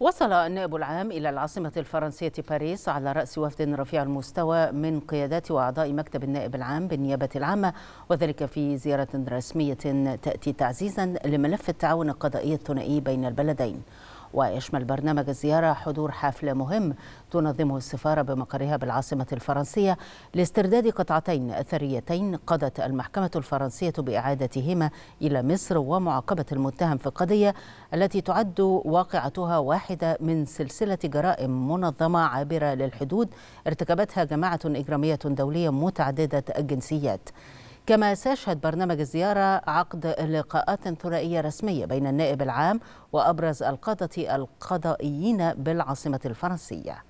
وصل النائب العام إلى العاصمة الفرنسية باريس على رأس وفد رفيع المستوى من قيادات وأعضاء مكتب النائب العام بالنيابة العامة وذلك في زيارة رسمية تأتي تعزيزا لملف التعاون القضائي الثنائي بين البلدين. ويشمل برنامج الزيارة حضور حفل مهم تنظمه السفارة بمقرها بالعاصمة الفرنسية لاسترداد قطعتين أثريتين قضت المحكمة الفرنسية بإعادتهما إلى مصر ومعاقبة المتهم في القضية التي تعد واقعتها واحدة من سلسلة جرائم منظمة عابرة للحدود ارتكبتها جماعة إجرامية دولية متعددة الجنسيات. كما سيشهد برنامج الزيارة عقد لقاءات ثنائية رسمية بين النائب العام وأبرز القادة القضائيين بالعاصمة الفرنسية.